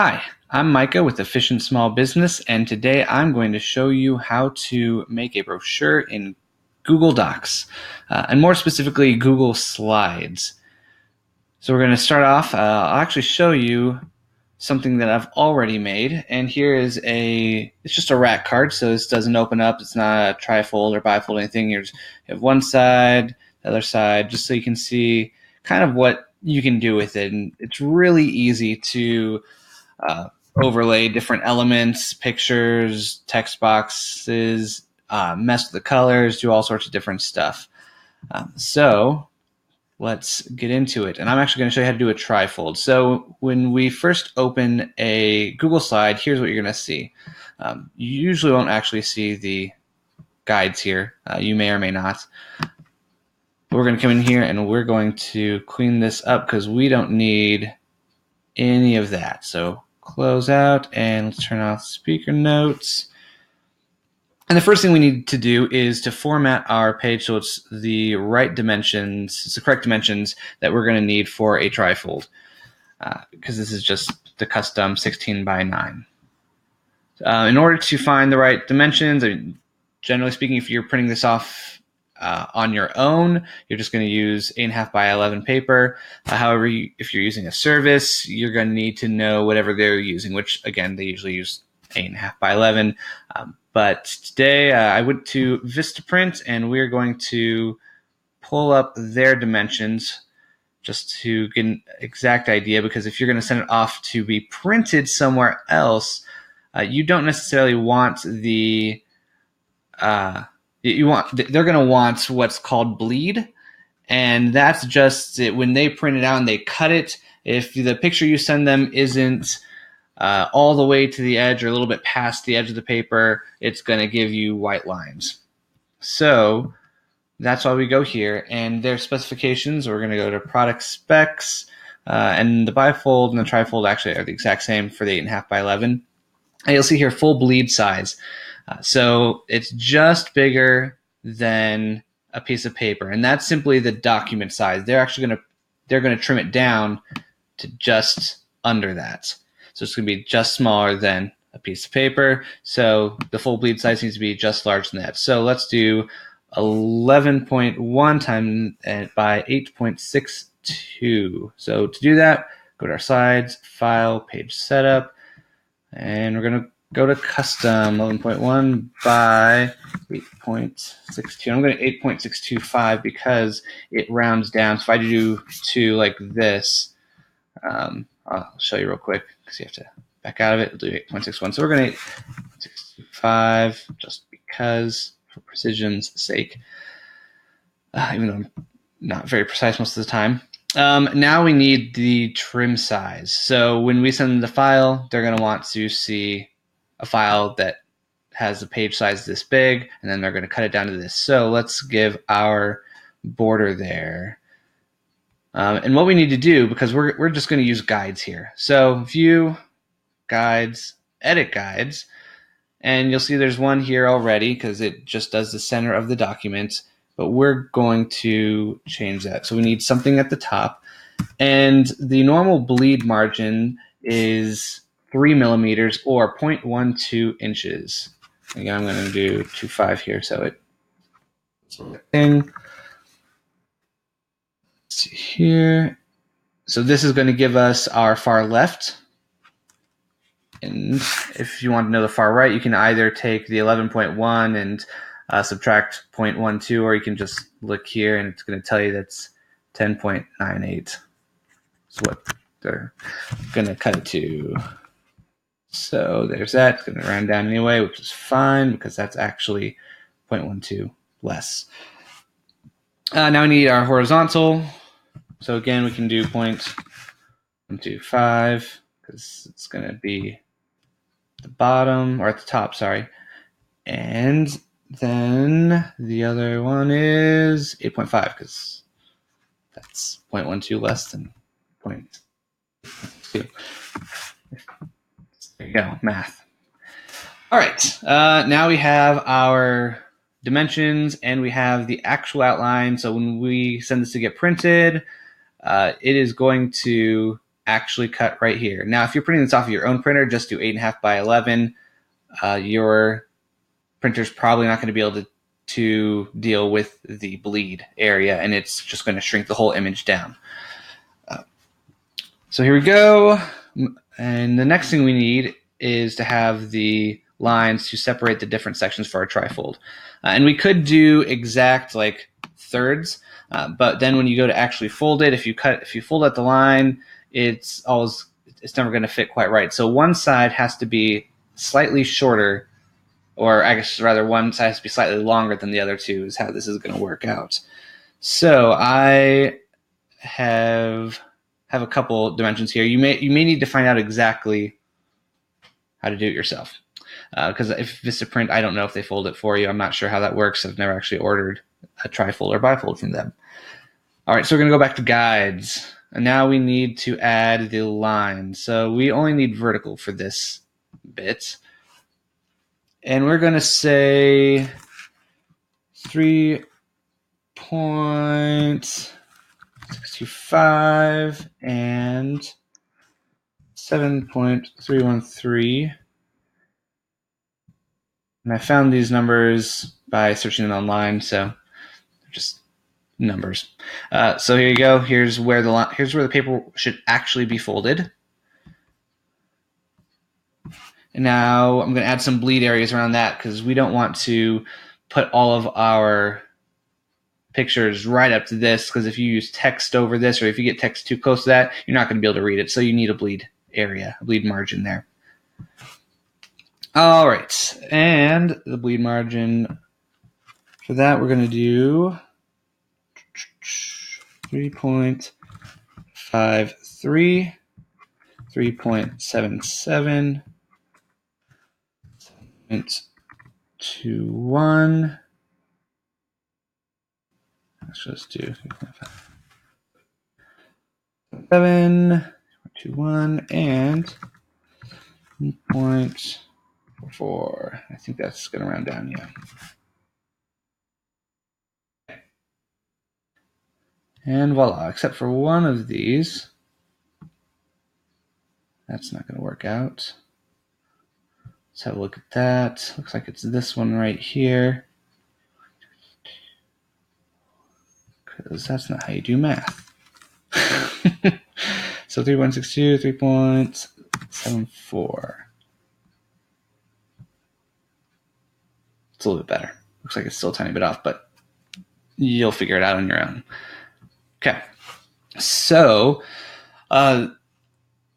Hi, I'm Micah with Efficient Small Business, and today I'm going to show you how to make a brochure in Google Docs, uh, and more specifically, Google Slides. So we're going to start off, uh, I'll actually show you something that I've already made, and here is a, it's just a rack card, so this doesn't open up, it's not a trifold or bifold or anything, you have one side, the other side, just so you can see kind of what you can do with it, and it's really easy to uh, overlay different elements, pictures, text boxes, uh, mess with the colors, do all sorts of different stuff. Um, so let's get into it. And I'm actually going to show you how to do a trifold. So when we first open a Google slide, here's what you're going to see. Um, you usually won't actually see the guides here. Uh, you may or may not. We're going to come in here and we're going to clean this up because we don't need any of that. So close out and turn off speaker notes. And the first thing we need to do is to format our page so it's the right dimensions, it's the correct dimensions that we're going to need for a trifold, because uh, this is just the custom 16 by 9. Uh, in order to find the right dimensions, generally speaking, if you're printing this off uh, on your own, you're just going to use 8.5 by 11 paper. Uh, however, you, if you're using a service, you're going to need to know whatever they're using, which again, they usually use 8.5 by 11. Um, but today uh, I went to Vistaprint and we're going to pull up their dimensions just to get an exact idea because if you're going to send it off to be printed somewhere else, uh, you don't necessarily want the uh, you want they're going to want what's called bleed and that's just it. when they print it out and they cut it if the picture you send them isn't uh, all the way to the edge or a little bit past the edge of the paper it's going to give you white lines so that's why we go here and their specifications we're going to go to product specs uh, and the bifold and the trifold actually are the exact same for the 8.5 by 11 and you'll see here full bleed size uh, so it's just bigger than a piece of paper, and that's simply the document size. They're actually going to they're going to trim it down to just under that. So it's going to be just smaller than a piece of paper. So the full bleed size needs to be just larger than that. So let's do 11.1 times uh, by 8.62. So to do that, go to our slides, file, page setup, and we're going to go to custom 11.1 by 8.62. I'm going to 8.625 because it rounds down. So if I do to like this, um, I'll show you real quick because you have to back out of it. We'll do 8.61. So we're going to 8.625 just because for precision's sake, uh, even though I'm not very precise most of the time. Um, now we need the trim size. So when we send them the file, they're going to want to see a file that has a page size this big, and then they're going to cut it down to this. So let's give our border there. Um, and what we need to do, because we're, we're just going to use guides here. So view, guides, edit guides, and you'll see there's one here already because it just does the center of the document, but we're going to change that. So we need something at the top, and the normal bleed margin is three millimeters or 0.12 inches. Again, I'm going to do 2.5 here, so it thing. see here. So this is going to give us our far left. And if you want to know the far right, you can either take the 11.1 and uh, subtract 0.12, or you can just look here and it's going to tell you that's 10.98. So what they're going to cut it to. So there's that. It's going to round down anyway, which is fine because that's actually 0.12 less. Uh, now we need our horizontal. So again, we can do 0.125 because it's going to be the bottom or at the top, sorry. And then the other one is 8.5 because that's 0.12 less than 0.2 you go, math. All right, uh, now we have our dimensions and we have the actual outline. So when we send this to get printed, uh, it is going to actually cut right here. Now, if you're printing this off of your own printer, just do 8.5 by 11. Uh, your printer's probably not going to be able to, to deal with the bleed area, and it's just going to shrink the whole image down. Uh, so here we go. And the next thing we need is to have the lines to separate the different sections for our trifold. Uh, and we could do exact like thirds, uh, but then when you go to actually fold it, if you cut, if you fold out the line, it's always, it's never going to fit quite right. So one side has to be slightly shorter, or I guess rather one side has to be slightly longer than the other two is how this is going to work out. So I have have a couple dimensions here. You may you may need to find out exactly how to do it yourself because uh, if Vistaprint, I don't know if they fold it for you. I'm not sure how that works. I've never actually ordered a trifold or bifold from them. All right, so we're going to go back to guides. And now we need to add the line. So we only need vertical for this bit. And we're going to say 3.65 and 7.313. And I found these numbers by searching them online, so just numbers. Uh, so here you go. Here's where the here's where the paper should actually be folded. And now I'm going to add some bleed areas around that because we don't want to put all of our pictures right up to this because if you use text over this or if you get text too close to that, you're not going to be able to read it. So you need a bleed area, a bleed margin there. All right, and the bleed margin for that we're going to do 3.53, 3.77, 21. Let's just do 7, 21, and point four. I think that's going to round down, yeah. And voila, except for one of these. That's not going to work out. Let's have a look at that. Looks like it's this one right here. Because that's not how you do math. so 3162, 3.74. It's a little bit better. Looks like it's still a tiny bit off, but you'll figure it out on your own. Okay. So, uh,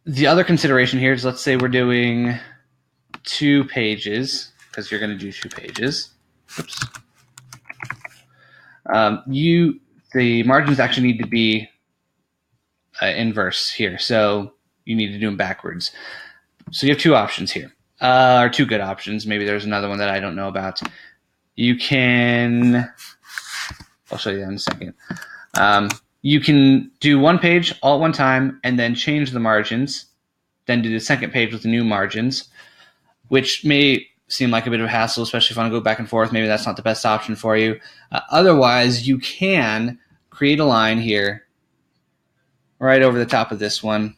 the other consideration here is let's say we're doing two pages, because you're going to do two pages. Oops. Um, you the margins actually need to be uh, inverse here, so you need to do them backwards. So you have two options here uh, are two good options. Maybe there's another one that I don't know about. You can, I'll show you that in a second. Um, you can do one page all at one time and then change the margins, then do the second page with the new margins, which may seem like a bit of a hassle, especially if you want to go back and forth. Maybe that's not the best option for you. Uh, otherwise, you can create a line here right over the top of this one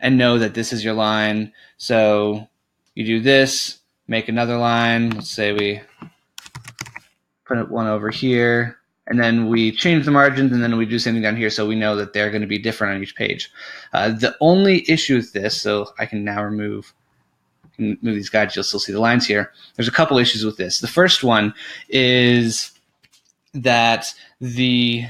and know that this is your line. So you do this, make another line. Let's say we put one over here, and then we change the margins, and then we do something down here so we know that they're going to be different on each page. Uh, the only issue with this, so I can now remove move these guides, you'll still see the lines here. There's a couple issues with this. The first one is that the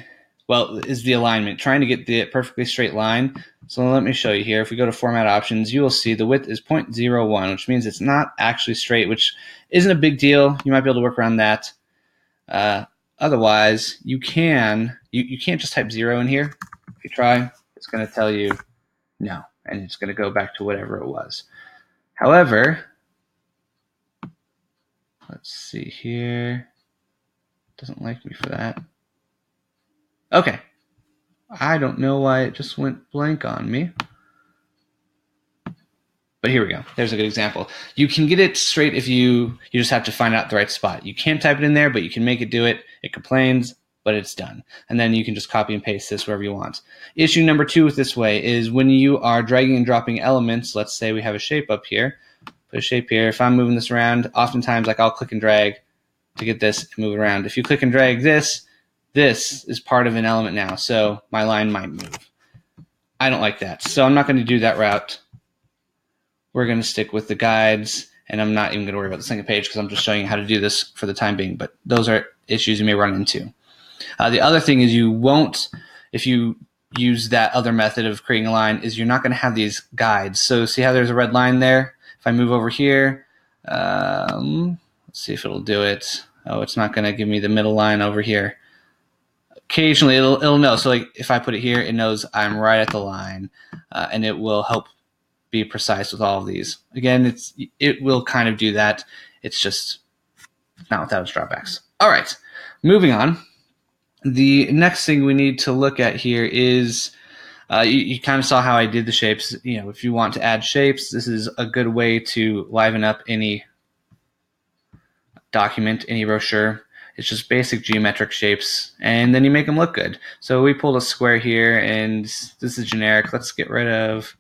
well is the alignment trying to get the perfectly straight line so let me show you here. If we go to format options, you will see the width is 0.01, which means it's not actually straight, which isn't a big deal. You might be able to work around that. Uh, otherwise, you can, you, you can't just type zero in here. If you try, it's going to tell you no, and it's going to go back to whatever it was. However, let's see here. Doesn't like me for that. Okay, I don't know why it just went blank on me. But here we go. There's a good example. You can get it straight if you you just have to find out the right spot. You can't type it in there, but you can make it do it. It complains. But it's done. And then you can just copy and paste this wherever you want. Issue number two with this way is when you are dragging and dropping elements, let's say we have a shape up here, put a shape here. If I'm moving this around, oftentimes like I'll click and drag to get this and move around. If you click and drag this, this is part of an element now. So my line might move. I don't like that. So I'm not going to do that route. We're going to stick with the guides and I'm not even going to worry about the second page because I'm just showing you how to do this for the time being. But those are issues you may run into. Uh, the other thing is you won't, if you use that other method of creating a line, is you're not going to have these guides. So see how there's a red line there? If I move over here, um, let's see if it'll do it. Oh, it's not going to give me the middle line over here. Occasionally, it'll it'll know. So like if I put it here, it knows I'm right at the line, uh, and it will help be precise with all of these. Again, it's it will kind of do that. It's just not without its drawbacks. All right, moving on. The next thing we need to look at here is uh, you, you, kind of saw how I did the shapes. You know, if you want to add shapes, this is a good way to liven up any document, any brochure. It's just basic geometric shapes, and then you make them look good. So we pulled a square here, and this is generic. Let's get rid of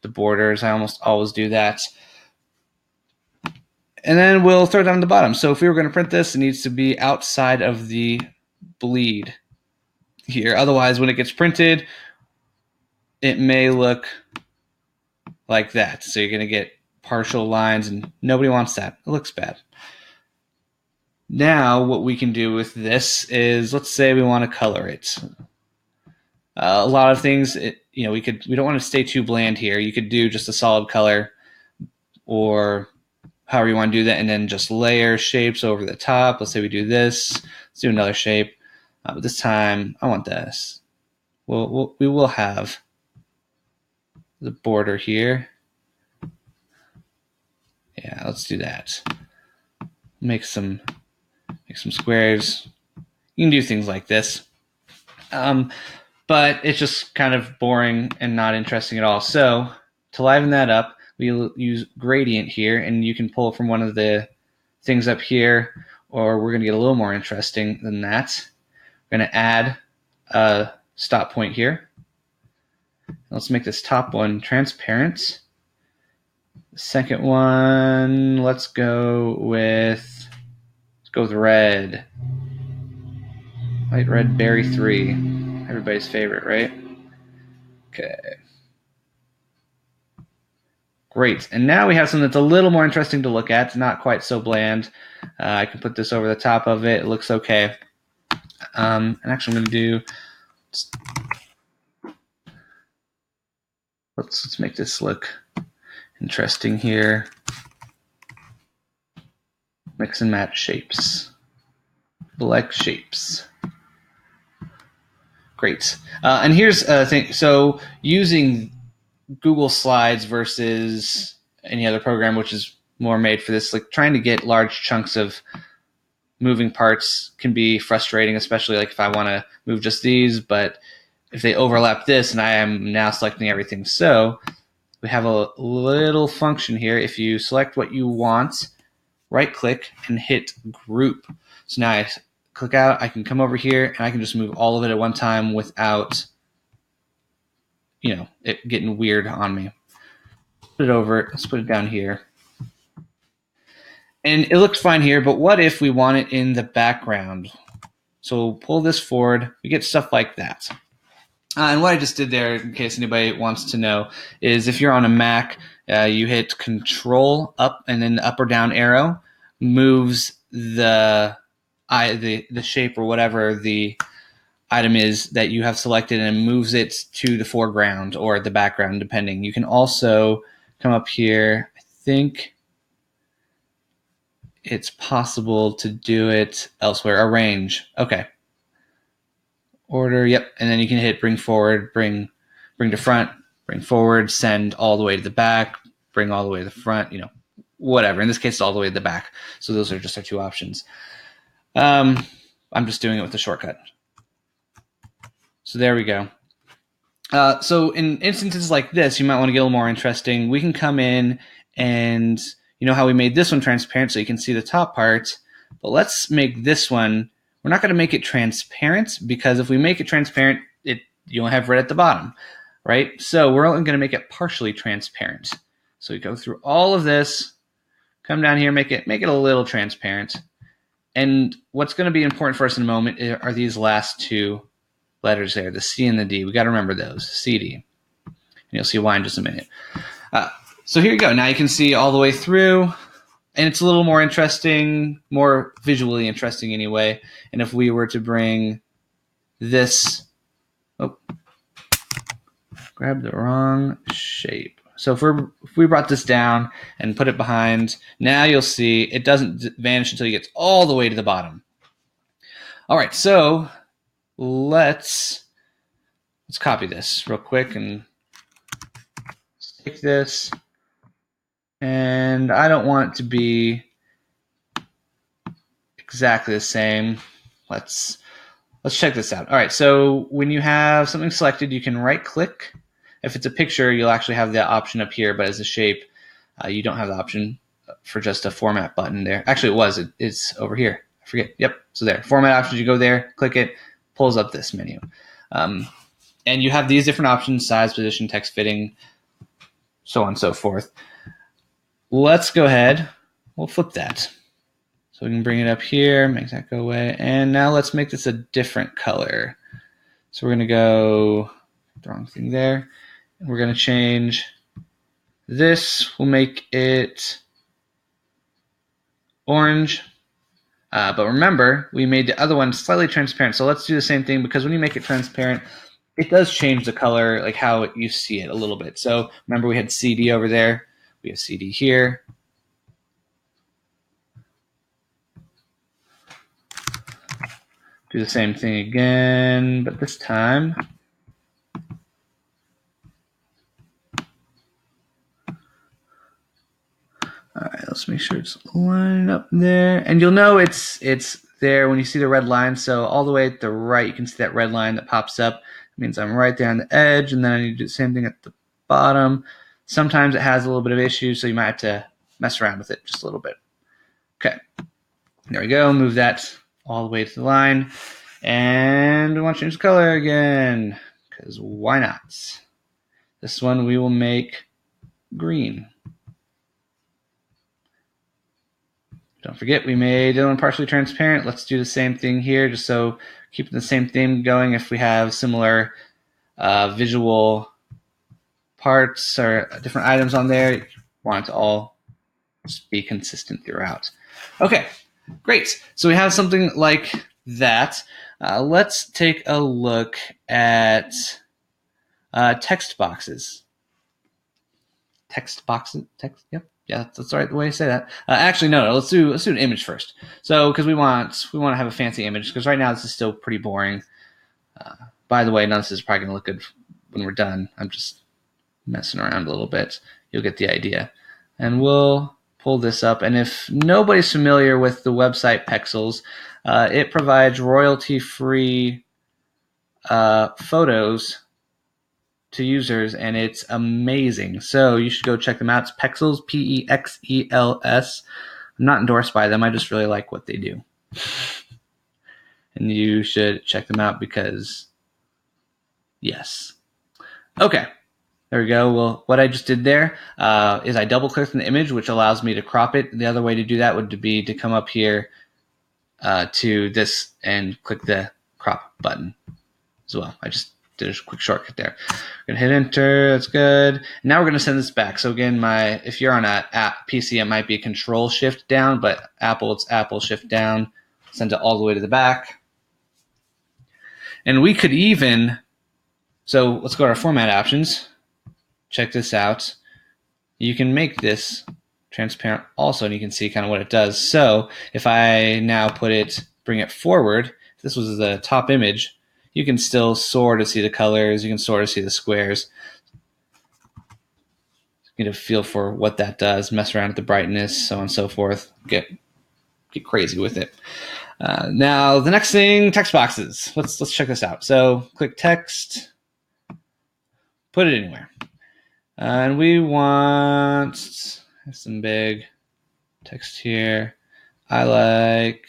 the borders. I almost always do that. And then we'll throw it down the bottom. So if we were going to print this, it needs to be outside of the bleed here. Otherwise, when it gets printed, it may look like that. So you're going to get partial lines, and nobody wants that. It looks bad. Now, what we can do with this is, let's say we want to color it. Uh, a lot of things, it, you know, we could we don't want to stay too bland here. You could do just a solid color, or however you want to do that, and then just layer shapes over the top. Let's say we do this. Let's do another shape. Uh, but this time, I want this. We'll, we'll, we will have the border here. Yeah, let's do that. Make some make some squares. You can do things like this. Um, but it's just kind of boring and not interesting at all. So to liven that up, we use gradient here, and you can pull from one of the things up here, or we're going to get a little more interesting than that. Going to add a stop point here. Let's make this top one transparent. Second one, let's go with let's go with red. Light red berry three. Everybody's favorite, right? Okay. Great. And now we have something that's a little more interesting to look at. It's not quite so bland. Uh, I can put this over the top of it. It looks okay. Um, and actually, I'm going to do. Let's let's make this look interesting here. Mix and match shapes. Select shapes. Great. Uh, and here's a thing. So using Google Slides versus any other program, which is more made for this, like trying to get large chunks of moving parts can be frustrating, especially like if I want to move just these, but if they overlap this and I am now selecting everything. So we have a little function here. If you select what you want, right click and hit group. So now I click out, I can come over here and I can just move all of it at one time without, you know, it getting weird on me. Put it over, let's put it down here. And it looks fine here, but what if we want it in the background? So we'll pull this forward, we get stuff like that. Uh, and what I just did there, in case anybody wants to know, is if you're on a Mac, uh, you hit Control up and then the up or down arrow moves the I, the the shape or whatever the item is that you have selected and moves it to the foreground or the background, depending. You can also come up here. I think it's possible to do it elsewhere. Arrange. Okay. Order. Yep. And then you can hit bring forward, bring bring to front, bring forward, send all the way to the back, bring all the way to the front. You know, whatever. In this case, it's all the way to the back. So those are just our two options. Um, I'm just doing it with a shortcut. So there we go. Uh, so in instances like this, you might want to get a little more interesting. We can come in and you know how we made this one transparent so you can see the top part, but let's make this one we're not going to make it transparent because if we make it transparent, it you only have red at the bottom, right? So we're only going to make it partially transparent. So we go through all of this, come down here, make it make it a little transparent. And what's going to be important for us in a moment are these last two letters there, the C and the D. We got to remember those, CD. And you'll see why in just a minute. Uh, so here you go. Now you can see all the way through, and it's a little more interesting, more visually interesting anyway. And if we were to bring this, oh, grab the wrong shape. So if, if we brought this down and put it behind, now you'll see it doesn't vanish until it gets all the way to the bottom. All right, so let's let's copy this real quick and take this. And I don't want it to be exactly the same. Let's let's check this out. All right, so when you have something selected, you can right click. If it's a picture, you'll actually have the option up here, but as a shape, uh, you don't have the option for just a format button there. Actually, it was. It, it's over here. I forget. Yep. So there, format options. You go there, click it, pulls up this menu. Um, and you have these different options size, position, text fitting, so on and so forth. Let's go ahead. We'll flip that. So we can bring it up here, make that go away. And now let's make this a different color. So we're going to go, the wrong thing there. And we're going to change this. We'll make it orange. Uh, but remember, we made the other one slightly transparent. So let's do the same thing because when you make it transparent, it does change the color, like how you see it a little bit. So remember, we had CD over there. We have CD here. Do the same thing again, but this time All right, let's make sure it's lined up there. And you'll know it's it's there when you see the red line. So all the way at the right, you can see that red line that pops up. It means I'm right there on the edge, and then I need to do the same thing at the bottom. Sometimes it has a little bit of issues, so you might have to mess around with it just a little bit. Okay, there we go. Move that all the way to the line. And we want to change the color again, because why not? This one we will make green. Don't forget, we made it partially transparent. Let's do the same thing here, just so keeping the same theme going. If we have similar uh, visual parts or different items on there, you want it to all just be consistent throughout. Okay, great. So we have something like that. Uh, let's take a look at uh, text boxes. Text boxes, text, yep yeah, that's the right way to say that. Uh, actually, no, no, let's do let's do an image first. So, because we want we want to have a fancy image, because right now this is still pretty boring. Uh, by the way, none of this is probably gonna look good when we're done. I'm just messing around a little bit. You'll get the idea, and we'll pull this up. And if nobody's familiar with the website Pexels, uh, it provides royalty-free uh, photos to users, and it's amazing. So you should go check them out. It's Pexels, P E X E L S. I'm not endorsed by them. I just really like what they do. and you should check them out because, yes. Okay. There we go. Well, what I just did there uh, is I double clicked on the image, which allows me to crop it. The other way to do that would be to come up here uh, to this and click the crop button as well. I just did a quick shortcut there. We're gonna hit enter. That's good. Now we're gonna send this back. So again, my if you're on a app PC, it might be Control Shift down, but Apple it's Apple Shift down. Send it all the way to the back. And we could even. So let's go to our format options. Check this out. You can make this transparent also, and you can see kind of what it does. So if I now put it, bring it forward, this was the top image, you can still sort of see the colors. You can sort of see the squares. Get a feel for what that does. Mess around with the brightness, so on and so forth. Get get crazy with it. Uh, now the next thing, text boxes. Let's let's check this out. So click text, put it anywhere, and we want some big text here. I like.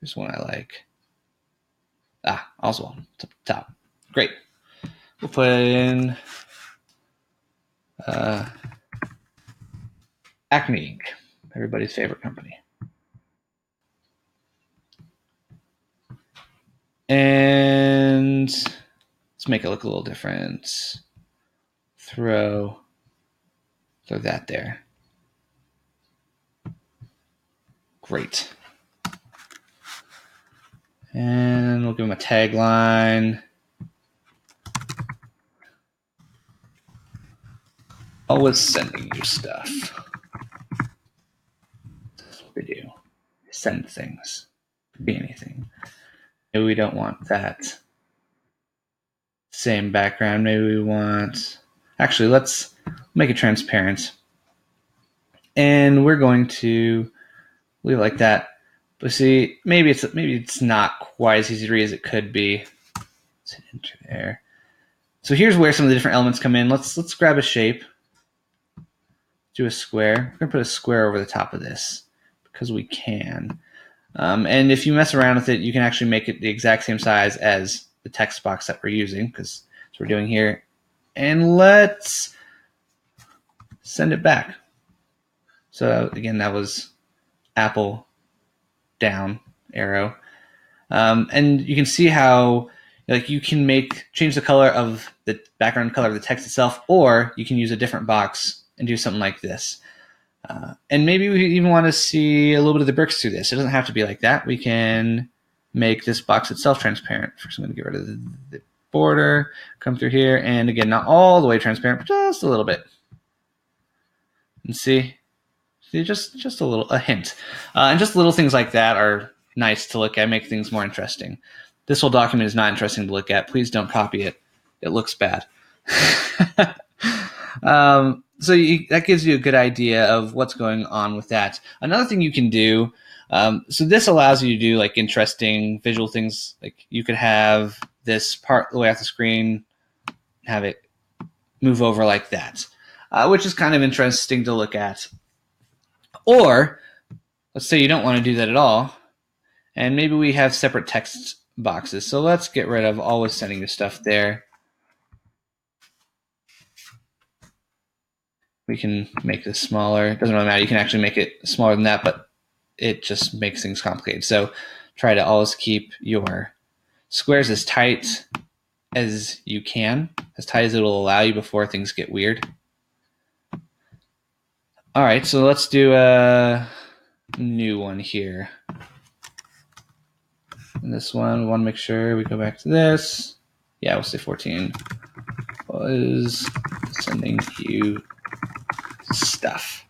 Here's one I like. Ah, Oswald, top. top. Great. We'll put in uh, Acme Inc., everybody's favorite company. And let's make it look a little different. Throw, throw that there. Great. And we'll give him a tagline. Always sending you stuff. That's what we do. Send things. Could be anything. Maybe we don't want that same background. Maybe we want. Actually, let's make it transparent. And we're going to leave it like that. But see, maybe it's maybe it's not quite as easy to read as it could be. Let's hit enter there. So here's where some of the different elements come in. Let's let's grab a shape. Do a square. We're gonna put a square over the top of this because we can. Um, and if you mess around with it, you can actually make it the exact same size as the text box that we're using because we're doing here. And let's send it back. So again, that was Apple down arrow. Um, and you can see how like you can make change the color of the background color of the text itself, or you can use a different box and do something like this. Uh, and maybe we even want to see a little bit of the bricks through this. It doesn't have to be like that. We can make this box itself transparent. First, I'm going to get rid of the, the border, come through here, and again, not all the way transparent, but just a little bit. And see, see, just just a little a hint, uh, and just little things like that are nice to look at, make things more interesting. This whole document is not interesting to look at. Please don't copy it; it looks bad. um, so you, that gives you a good idea of what's going on with that. Another thing you can do, um, so this allows you to do like interesting visual things. Like you could have this part the way off the screen, have it move over like that, uh, which is kind of interesting to look at. Or let's say you don't want to do that at all, and maybe we have separate text boxes. So let's get rid of always sending your stuff there. we can make this smaller. It doesn't really matter. You can actually make it smaller than that, but it just makes things complicated. So try to always keep your squares as tight as you can, as tight as it'll allow you before things get weird. All right, so let's do a new one here. And this one, we want to make sure we go back to this. Yeah, we'll say 14 was sending you stuff.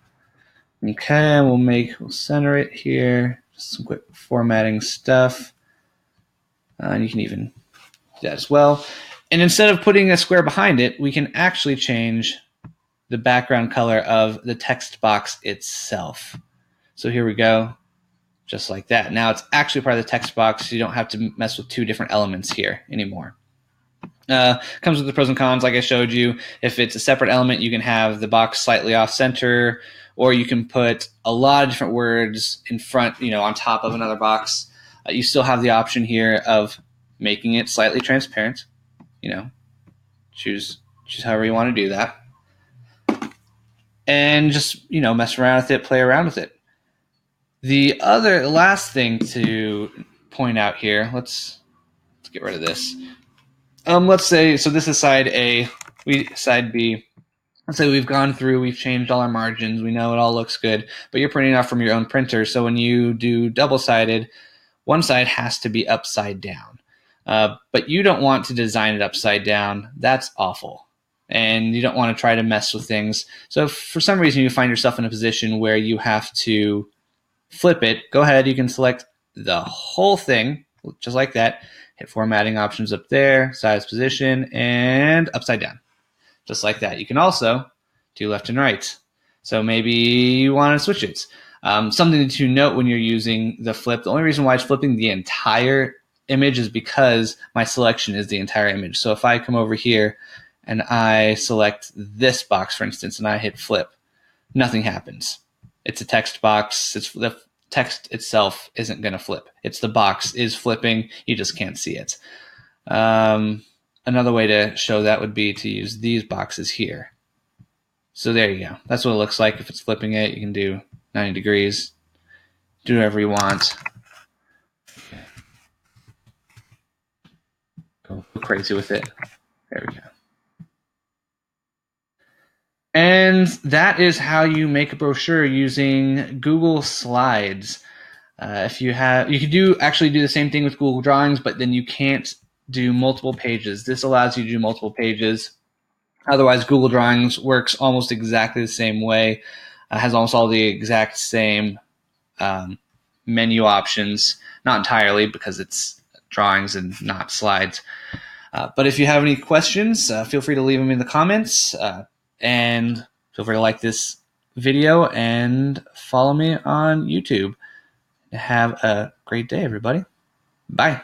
Okay, we'll make, we'll center it here. Just some quick formatting stuff. Uh, and you can even do that as well. And instead of putting a square behind it, we can actually change the background color of the text box itself. So here we go, just like that. Now it's actually part of the text box. So you don't have to mess with two different elements here anymore. Uh, comes with the pros and cons, like I showed you. If it's a separate element, you can have the box slightly off center, or you can put a lot of different words in front, you know, on top of another box. Uh, you still have the option here of making it slightly transparent. You know, choose choose however you want to do that, and just you know mess around with it, play around with it. The other last thing to point out here, let's let's get rid of this. Um, let's say so. This is side A. We side B. Let's say we've gone through, we've changed all our margins, we know it all looks good, but you're printing off from your own printer. So when you do double sided, one side has to be upside down. Uh, but you don't want to design it upside down. That's awful. And you don't want to try to mess with things. So for some reason you find yourself in a position where you have to flip it, go ahead. You can select the whole thing, just like that, hit formatting options up there, size position, and upside down. Just like that. You can also do left and right. So maybe you want to switch it. Um, something to note when you're using the flip, the only reason why it's flipping the entire image is because my selection is the entire image. So if I come over here and I select this box, for instance, and I hit flip, nothing happens. It's a text box. It's the text itself isn't going to flip. It's the box is flipping. You just can't see it. Um, another way to show that would be to use these boxes here. So there you go. That's what it looks like. If it's flipping it, you can do 90 degrees, do whatever you want. Okay. Go crazy with it. There we go. And that is how you make a brochure using Google Slides. Uh, if you have, you could do actually do the same thing with Google Drawings, but then you can't do multiple pages. This allows you to do multiple pages. Otherwise, Google Drawings works almost exactly the same way, uh, has almost all the exact same um, menu options. Not entirely because it's drawings and not slides. Uh, but if you have any questions, uh, feel free to leave them in the comments. Uh, and feel free to like this video and follow me on YouTube. Have a great day, everybody. Bye.